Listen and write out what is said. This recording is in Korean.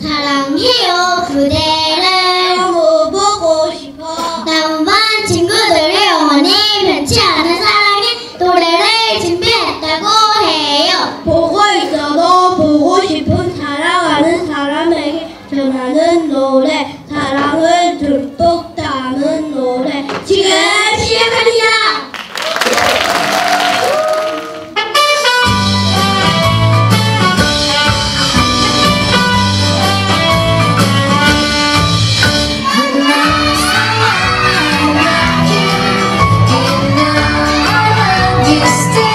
사랑해요 그대를. 너무 보고 싶어. 나무반 친구들이 어머니 변치 않은 사랑의 노래를 준비했다고 해요. 보고 있어도 보고 싶은 사랑하는 사람에게 전하는 노래. distant